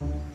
you